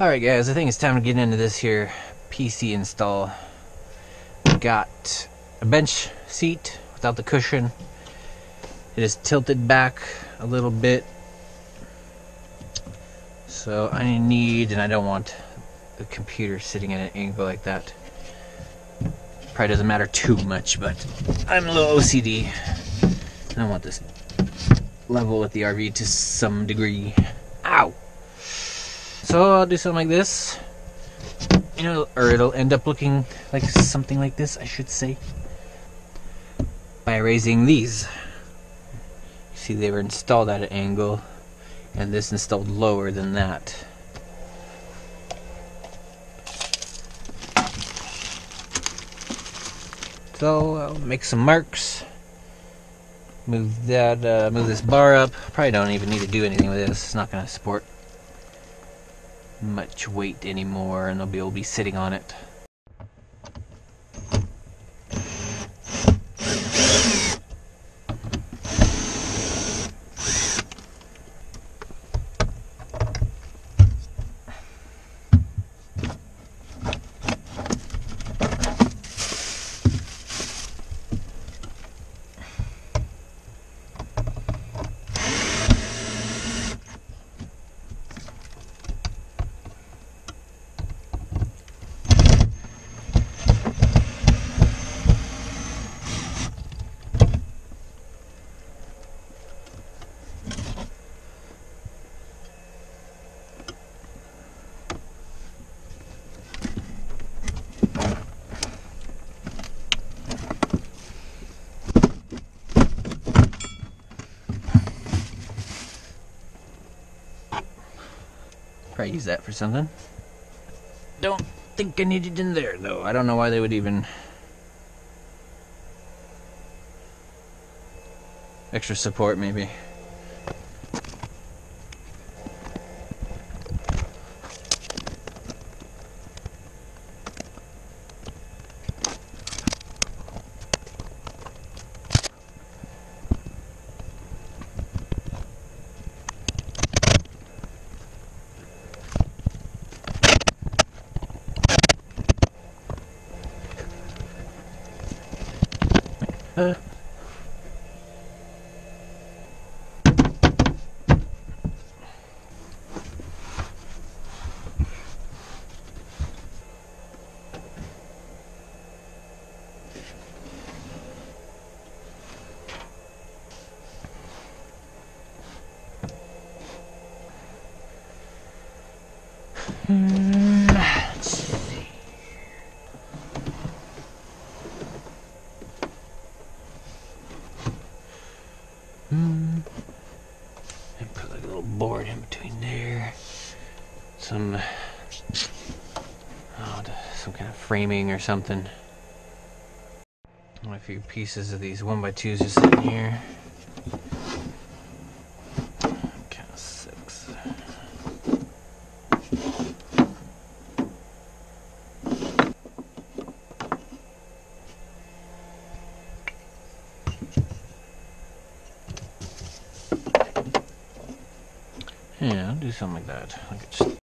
Alright guys, I think it's time to get into this here PC install. Got a bench seat without the cushion. It is tilted back a little bit. So I need, and I don't want the computer sitting at an angle like that. Probably doesn't matter too much, but I'm a little OCD. I want this level with the RV to some degree. So I'll do something like this. You know, or it'll end up looking like something like this, I should say. By raising these. See, they were installed at an angle, and this installed lower than that. So I'll make some marks. Move that, uh, move this bar up. Probably don't even need to do anything with this. It's not going to support much weight anymore, and they'll be able to be sitting on it. Probably use that for something. Don't think I need it in there though. I don't know why they would even extra support maybe. Uh. Hmm, let's see. Hmm. And put like a little board in between there. Some, oh, some kind of framing or something. A few pieces of these one by twos just sitting here. Kind six. Yeah, do something like that.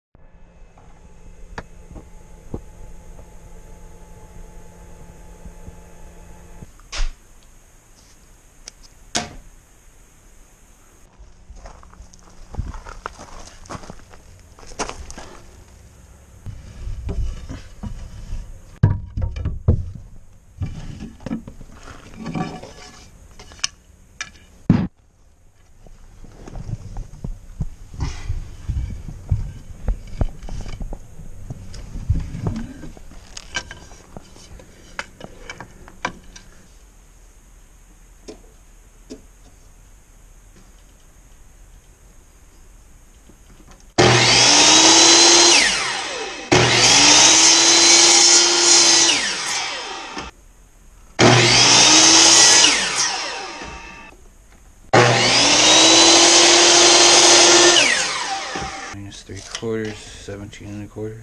13 and a quarter.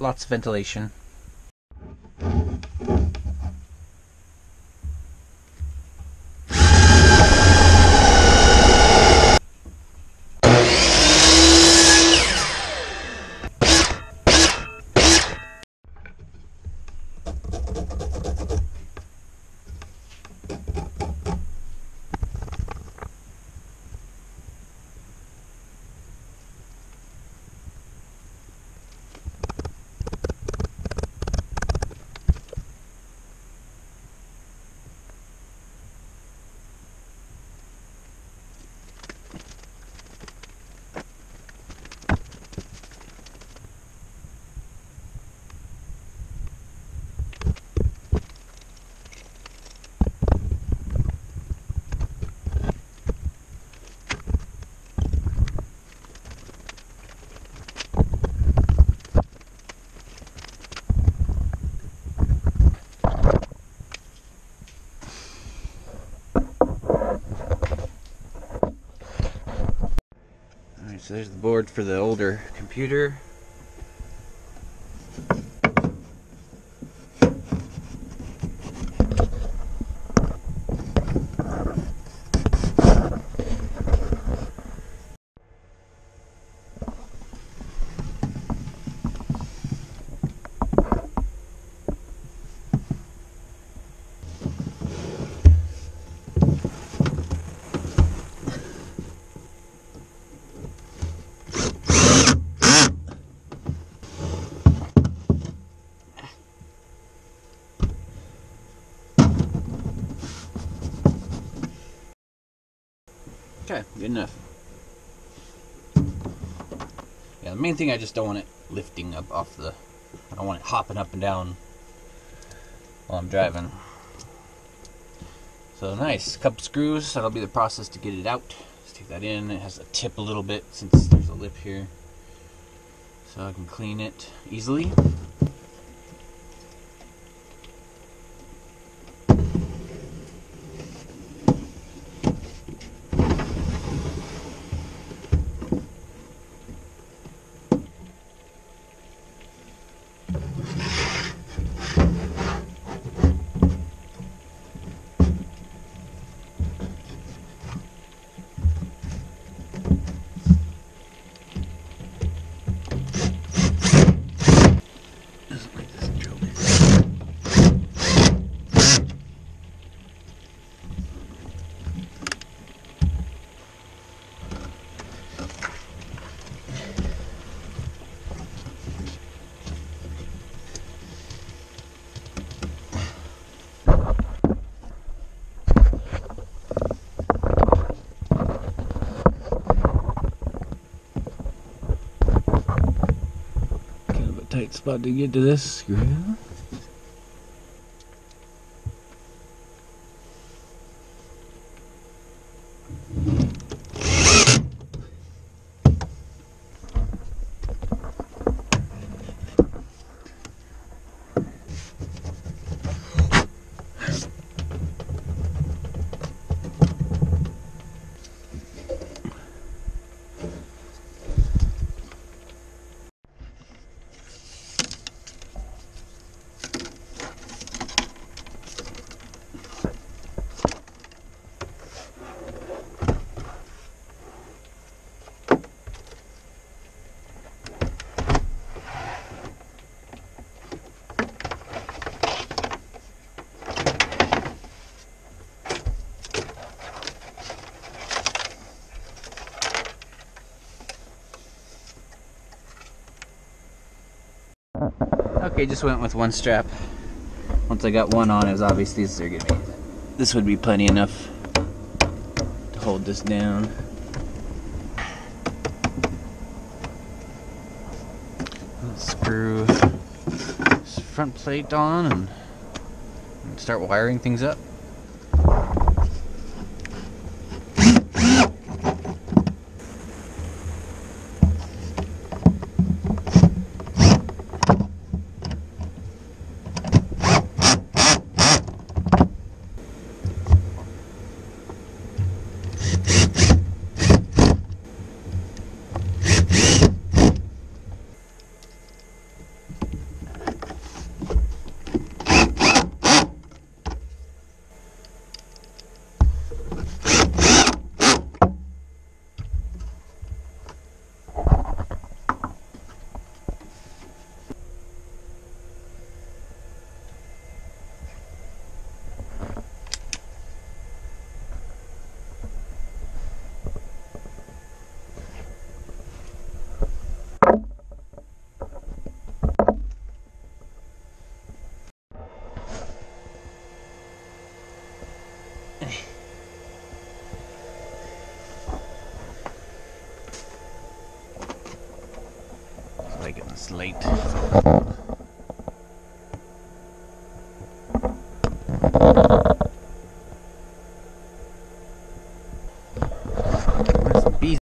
Lots of ventilation. Alright, so there's the board for the older computer. Okay, good enough. Yeah, the main thing I just don't want it lifting up off the. I don't want it hopping up and down while I'm driving. So nice, couple screws. That'll be the process to get it out. Let's take that in. It has a tip a little bit since there's a lip here, so I can clean it easily. Kind of a tight spot to get to this screw. Okay, just went with one strap. Once I got one on, it was obvious these are gonna be. This would be plenty enough to hold this down. Screw this front plate on and start wiring things up. I'm getting late. Bees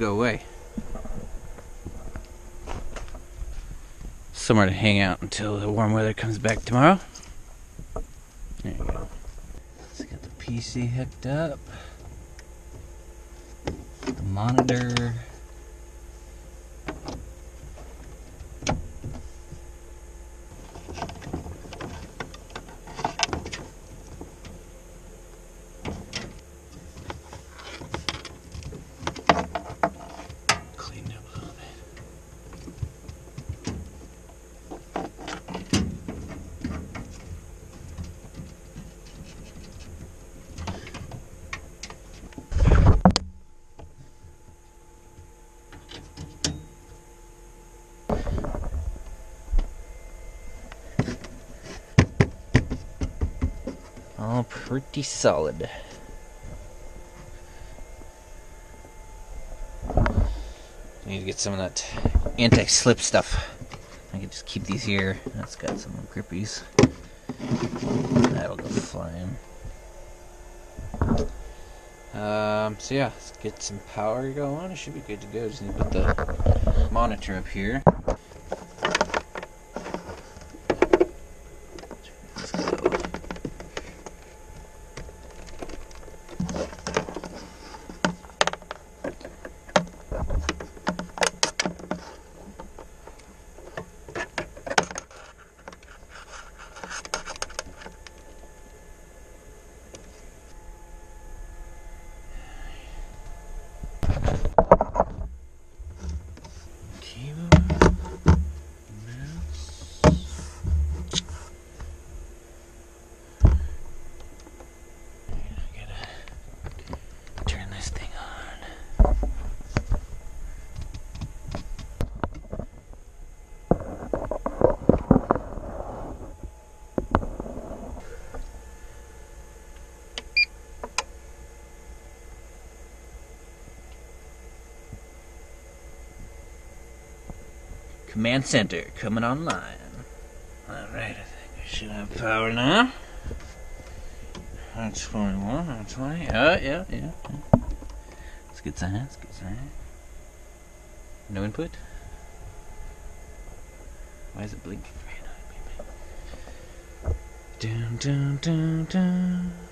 go away. Somewhere to hang out until the warm weather comes back tomorrow. PC hooked up. The monitor. Pretty solid. Need to get some of that anti-slip stuff. I can just keep these here. That's got some grippies. That'll go flying. Um, so yeah, let's get some power going. It should be good to go. Just need to put the monitor up here. Command center coming online. Alright, I think I should have power now. that's 121, 120. Oh, yeah, yeah. yeah. A good sign, a good sign. No input? Why is it blinking? Dun dun dun dun.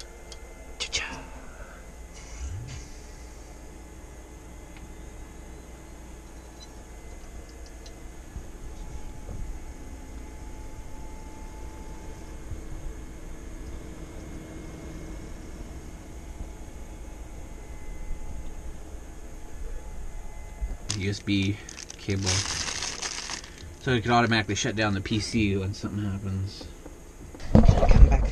USB cable. So it can automatically shut down the PC when something happens. Come back.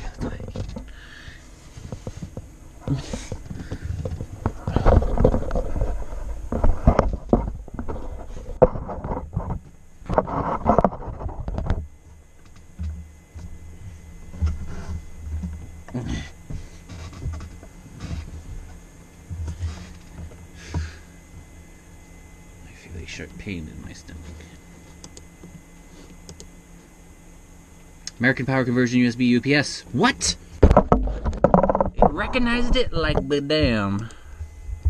I feel a sharp pain in my stomach. American Power Conversion USB UPS. What? It recognized it like the damn.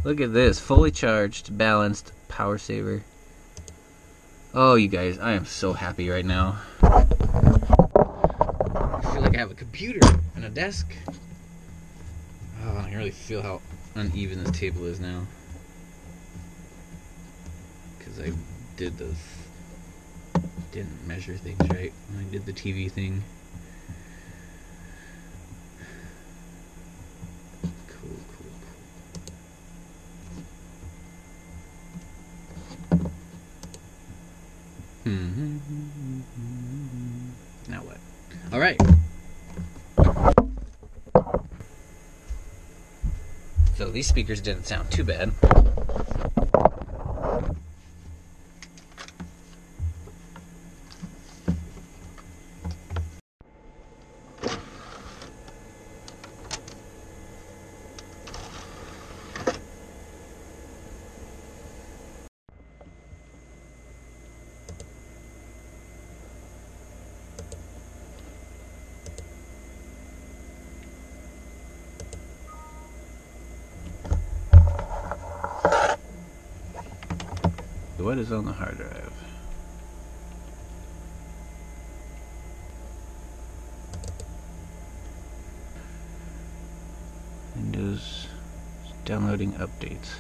Look at this. Fully charged, balanced, power saver. Oh, you guys, I am so happy right now. I feel like I have a computer and a desk. Oh, I can really feel how uneven this table is now. I did those. Didn't measure things right when I did the TV thing. Cool, cool, cool. Hmm. Now what? All right. So these speakers didn't sound too bad. What is on the hard drive? Windows downloading updates.